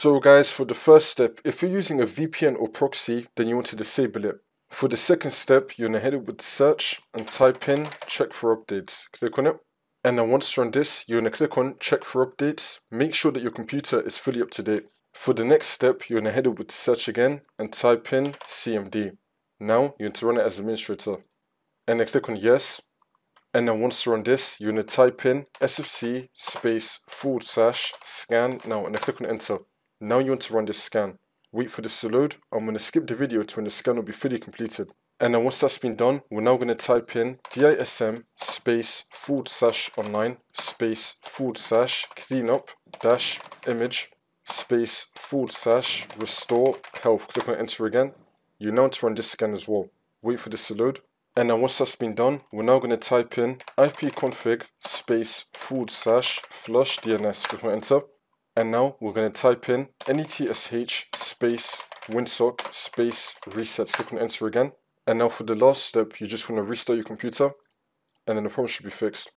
So guys, for the first step, if you're using a VPN or proxy, then you want to disable it. For the second step, you're to head it with search and type in check for updates. Click on it. And then once you're on this, you're to click on check for updates. Make sure that your computer is fully up to date. For the next step, you're to head it with search again and type in CMD. Now, you're going to run it as administrator. And then click on yes. And then once you're on this, you're to type in sfc space forward slash scan now and then click on enter. Now you want to run this scan. Wait for this to load. I'm going to skip the video to when the scan will be fully completed. And then once that's been done, we're now going to type in dism space forward slash online space forward slash cleanup dash image space forward slash restore health. Click on enter again. You now want to run this scan as well. Wait for this to load. And then once that's been done, we're now going to type in ipconfig space forward slash flush DNS. Click on enter. And now we're going to type in netsh space winsock space reset. Click on enter again. And now for the last step, you just want to restart your computer and then the problem should be fixed.